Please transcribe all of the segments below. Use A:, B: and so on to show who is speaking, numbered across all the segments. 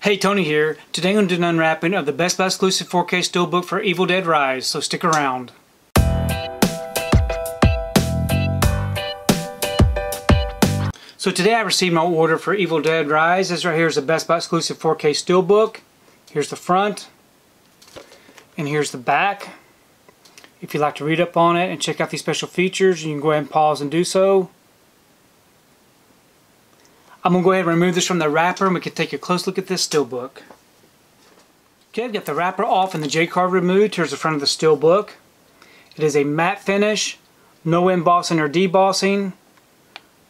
A: Hey, Tony here. Today I'm going to do an unwrapping of the Best Buy exclusive 4K Steelbook for Evil Dead Rise, so stick around. So today I received my order for Evil Dead Rise. This right here is a Best Buy exclusive 4K Steelbook. Here's the front, and here's the back. If you'd like to read up on it and check out these special features, you can go ahead and pause and do so. I'm going to go ahead and remove this from the wrapper and we can take a close look at this steelbook. Okay, I've got the wrapper off and the J-card removed. Here's the front of the steelbook. It is a matte finish, no embossing or debossing.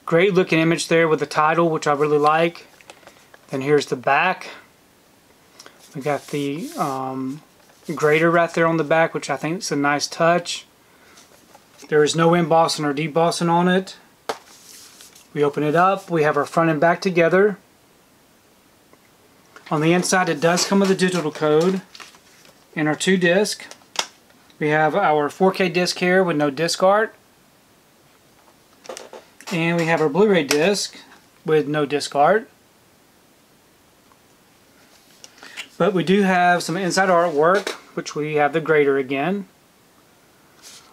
A: Great looking image there with the title, which I really like. Then here's the back. We got the um, grater right there on the back, which I think is a nice touch. There is no embossing or debossing on it. We open it up, we have our front and back together. On the inside it does come with a digital code and our two disc. We have our 4K disc here with no disc art. And we have our Blu-ray disc with no disc art. But we do have some inside artwork, which we have the grater again.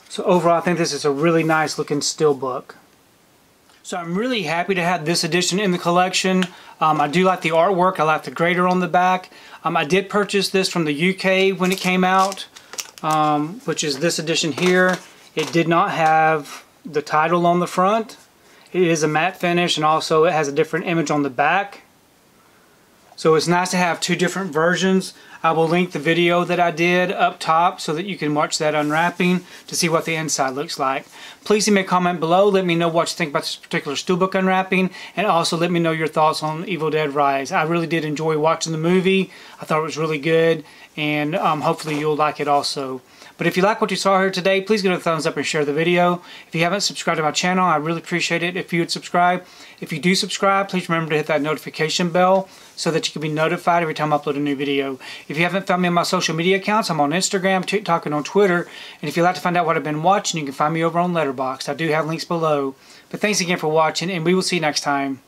A: So overall I think this is a really nice looking steelbook. So I'm really happy to have this edition in the collection. Um, I do like the artwork. I like the grater on the back. Um, I did purchase this from the UK when it came out, um, which is this edition here. It did not have the title on the front. It is a matte finish and also it has a different image on the back. So it's nice to have two different versions. I will link the video that I did up top so that you can watch that unwrapping to see what the inside looks like. Please leave me a comment below. Let me know what you think about this particular steelbook unwrapping and also let me know your thoughts on Evil Dead Rise. I really did enjoy watching the movie. I thought it was really good and um, hopefully you'll like it also. But if you like what you saw here today, please give it a thumbs up and share the video. If you haven't subscribed to my channel, I really appreciate it if you would subscribe. If you do subscribe, please remember to hit that notification bell so you can be notified every time I upload a new video. If you haven't found me on my social media accounts, I'm on Instagram, TikTok, and on Twitter. And if you'd like to find out what I've been watching, you can find me over on Letterboxd. I do have links below. But thanks again for watching, and we will see you next time.